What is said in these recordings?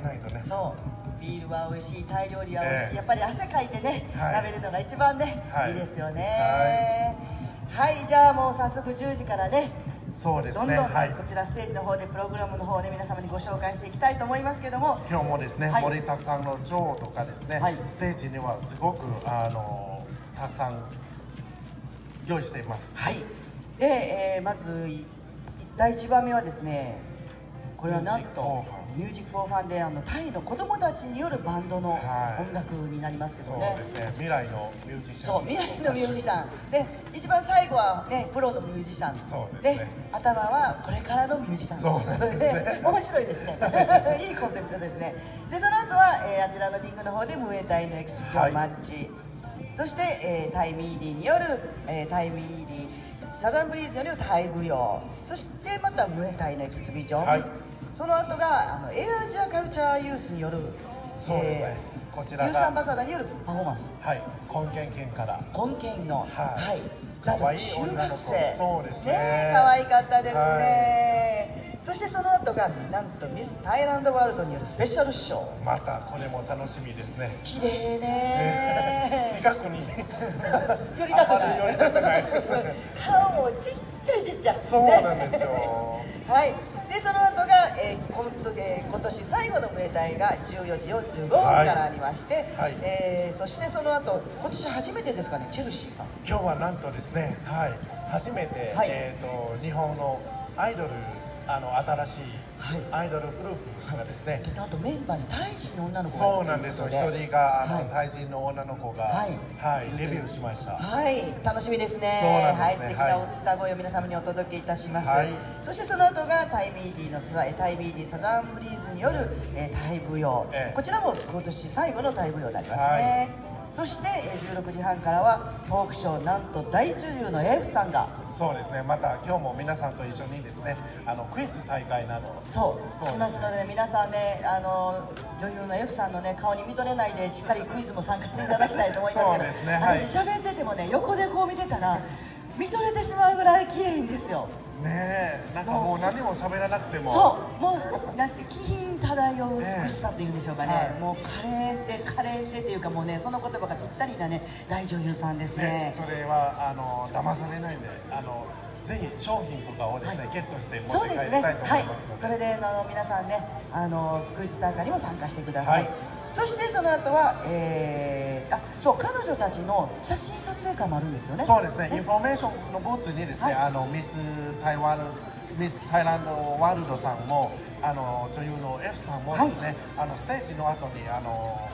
ないとね。そう。ビールは美味しいタイ料理は美味しい、ええ。やっぱり汗かいてね、はい。食べるのが一番ね、はい。い、いですよね。はい、じゃあもう早速10時からねそうですどんどん、ねはい。こちらステージの方でプログラムの方で皆様にご紹介していきたいと思いますけども。今日もですね、はい。森田さんのジョーとかですね、はい。ステージにはすごくあのたくさん用意しています。はい。で、えーまずい第1番目はですねこれはなんとミュージックフォーファンであのタイの子供たちによるバンドのはい。音楽になりますけどそうね、ですね。未来のミュージシャン。そう未来のミュージシャン。で一番最後はねプロのミュージシャン。そうですね。頭はこれからのミュージシャン。そうですね。面白いですね。いいコンセプトですね。でその後は、えーあちらのリンクの方でムエタイのエクスキョンマッチ、そして、えータイミーディによる、えータイミーディサザンブリーズによるタイ舞踊そしてまたムエタイのエクスビジョン、はいその後があのエアアジアカルチャーユースによるそうですね。こちらがユースアンバサダーによる。パフォーマンスはい。根源県から。根源の、はい。なんと可愛い中女の子。学生そうですね。え可愛かったですね、そしてその後がなんとミスタイランドワールドによるスペシャルショー。またこれも楽しみですね。綺麗ね。近くに。寄りたくない。あまり寄りたくないです歯もちっちゃいちっちゃい。そうなんですよ。はいでその後が、えー今度で今年最後のムエタイが14時45分からありまして、はい。えーそしてその後今年初めてですかねチェルシーさん。今日はなんとですね、はい、初めて、はい。えー、と日本のアイドルあの新しいはい。アイドルグループがですね、でなんとメンバーにタイ人の女の子そうなんですよ。一とい。うことで人があの、はいタイ人の女の子が、ははいいデビューしました、はい、楽しみですね。そうなんですね。はい、素敵なはい。歌声を皆様にお届けいたします。はい。そしてその後がタイミーディのサタイミーディサザンブリーズによる、えータイ舞踊、ええ。こちらも今年最後のタイ舞踊になりますね。そして、えー16時半からはトークショーなんと大女優の F さんが。そうですね。また今日も皆さんと一緒にですねあのクイズ大会など。そうそうね。しますので皆さんねあの女優の F さんのね顔に見とれないでしっかりクイズも参加していただきたいと思いますけどそうですね。はい。私喋っててもね横でこう見てたら見とれてしまうぐらい綺麗んですよねえなんかもう何も喋らなくても。そうもうなんて気品漂う美しさっていうんでしょうかね、はい。もう可憐で可憐でっていうかもうねその言葉がぴったりなね大女優さんですね。ねそれはあの騙されないんであのぜひ商品とかをですね、はい。ゲットして持そうですねって帰りたいと思はいいますので、それであの皆さんねあのクイズ大会にも参加してください、はいそしてその後は、えー、あそう彼女たちの写真撮影会もあるんですよね。そうですね、インフォメーションのブーツにですね、はい。あのミス台湾、ミスタイランドワールドさんも、あの女優の F さんもですね、あのステージの後にあの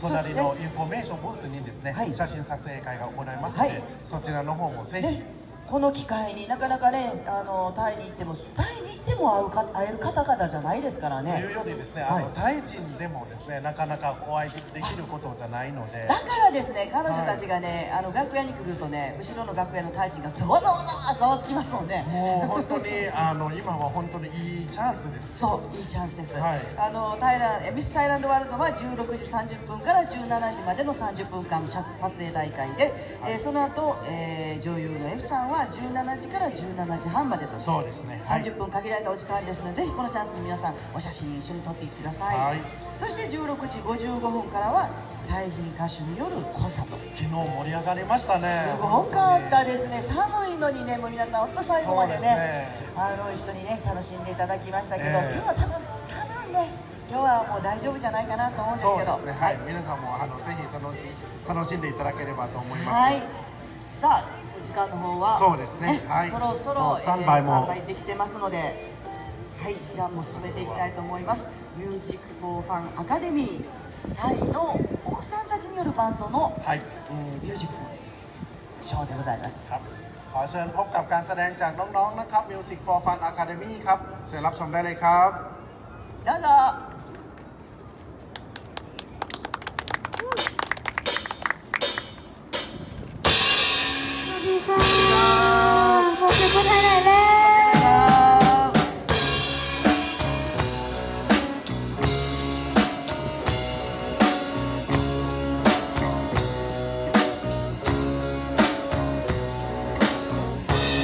隣のインフォメーションブースにですね、はい。写真撮影会が行いますので、はい。そちらの方もぜひ、ね、この機会になかなかねあのタイに行ってもタイに行っても会うか会える方々じゃないですからとねいうよりですね、はい。あのタイ人でもですね、なかなかお会いできることじゃないので。だ。からですね彼女たちがね、あの楽屋に来るとね後ろの楽屋のタイ人がざわざわざわざわつきますもんね。もう本当にあの今は本当にいいチャンスです。そういいチャンスです、はい。あのタイランえミスタイランドワールドは16時30分から17時までの30分間の撮撮影大会で、えーその後、えー女優の F さんは17時から17時半までとそうですね。はい30分限られたお時間ですので、ぜひこのチャンスに皆さんお写真一緒に撮っていってください、はいそして16時55分からはタイ人歌手によるコンサート昨日盛り上がりましたね。すごかったですね寒いのにねもう皆さん本当最後までねねあの一緒にね楽しんでいただきましたけど、ええ今日は多分多分ね今日はもう大丈夫じゃないかなと思うんですけどそうですね。はい。皆さんもあのぜひ楽し楽しんでいただければと思います。はいさあお時間の方はそうですねはいそろそろもうスタンバイもえースタンバイできてますのではいじゃあもう進めていきたいと思いますミュージックフォーファンアカデミータイのお子さんたちによるバンドの、はい。えーミュージックショーでございます ครับ ขอเชิญพบกับการแสดงจากน้องๆ นะครับ Music for Fun Academy ครับ เชิญรับชมได้เลยครับ どうぞ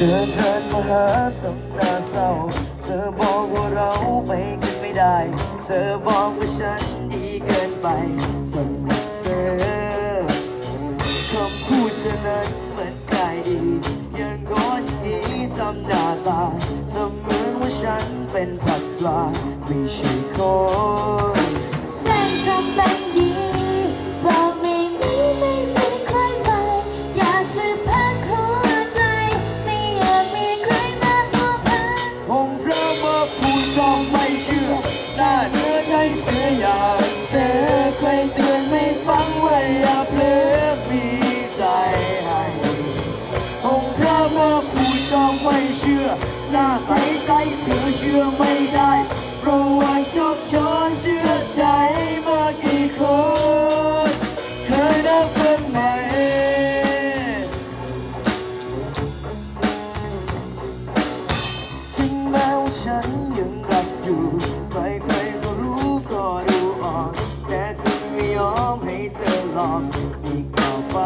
ธอเดินมาหาทำหน้าเศร้า เธอบอกว่าเราไปกันไม่ได้ เธอบอกว่าฉันดีเกินไปสำหรับเธอคำพูดเธอนั้นเหมือนไกลดียังก้อนนี้ทำหน้าตาเสมือนว่าฉันเป็นผัดปลาไม่ใช่คน อีกต่อไป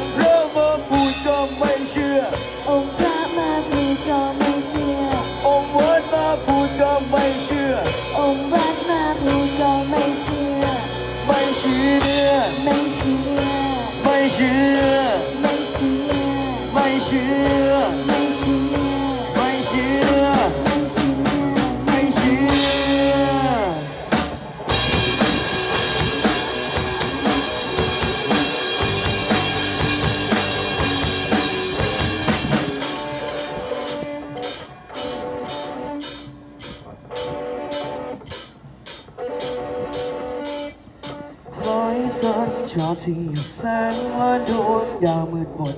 hope. สีแสงและดวงดาวมืดมน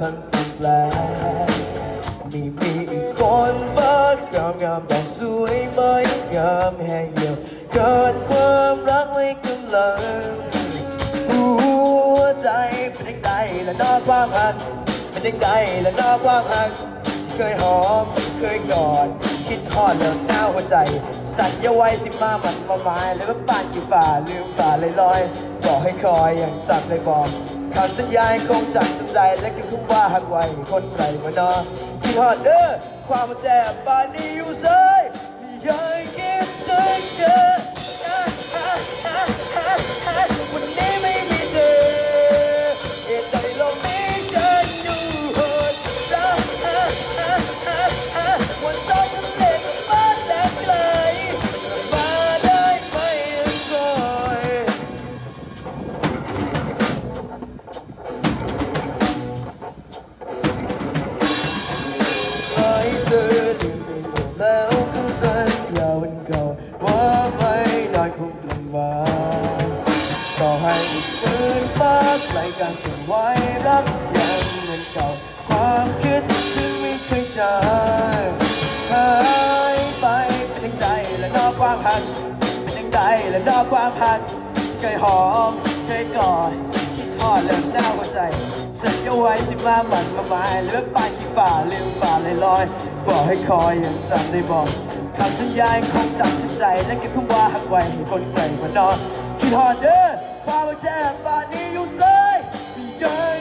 พันเปลี่แปลมีมีอีกคนฟ้างามงามแต่สวยไหมงามแห่เหี่ยวเกิดความรักในกำลังหัวใจเป็นยังไงและนอกความหันเป็นยังไงและนอกความหันเคยหอมเคยกอดคิดทอดแล้วหน้าหัวใจ สัญญาไว้สิมามันมาไม้แล้วก็ปั่นอยู่ฝ่าลืมฝ่าลอยลอยบอกให้คอยอย่างสัตว์เลยบอก คำสัญญาคงจักใจและก็คุ้ว่าหากไหวคนไครมานอที่ฮอดเด้อความแจ่มปานนี้อยู่เซยมีเยอะเก็บเจอเจอวันนี้ พัด เคยหอม เคยกอดคิดทอดเริ่มหน้าหัวใจฉันก็ไว้ที่มาหมันมาไม้เลือกปายขี้ฝ่าลืมฝ่าลอยลอยบอกให้คอยยังจำได้บอกคำสัญญาคงจำใจและเก็บคำว่าหักไว้คนแกร่งกว่านอนคิดทอดเด้อความว่าแจ้งป่านนี้อยู่เลยเย้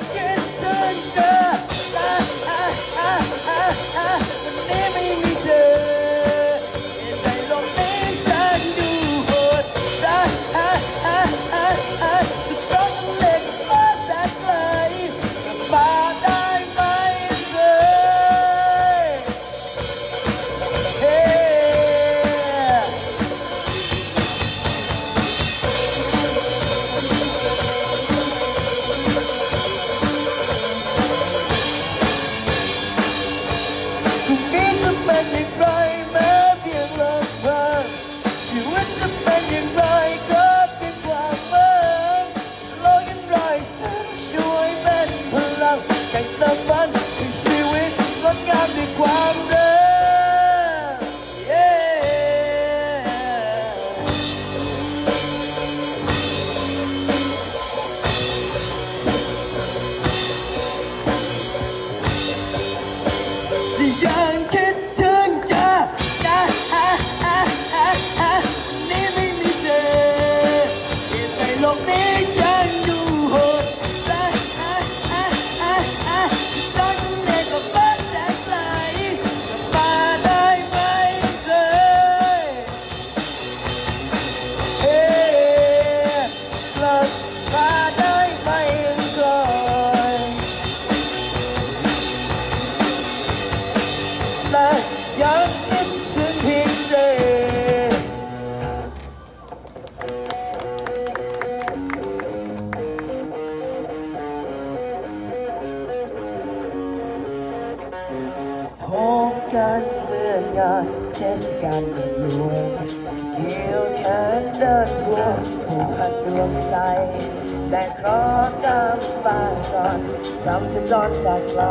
แต่ครอบกำบ้านก่อนทำจะจอดจากไกล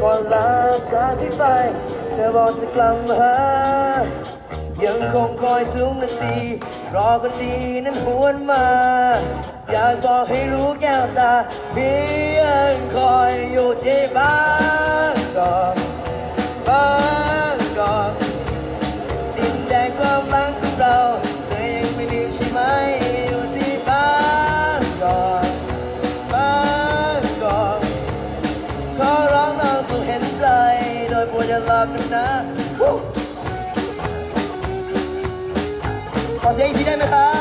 ก่อนลาจากพี่ไปเธอบอกจะกลับมายังคงคอยสูงนาทีรอคนดีนั้นหวนมา อยากบอกให้รู้แก้วตาพี่ยังคอยอยู่ที่บ้านก่อนบ้านก่อนดินแดงความหลังของเรา love him now ขอเสียงอีกทีได้ไหมครับ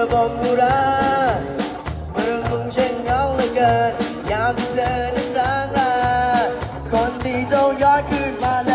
ระบมอุราเมืองกรุงเช่นเงาเลยเกินยามเจอนั้นร้างราคนที่เจ้ายอดขึ้นมา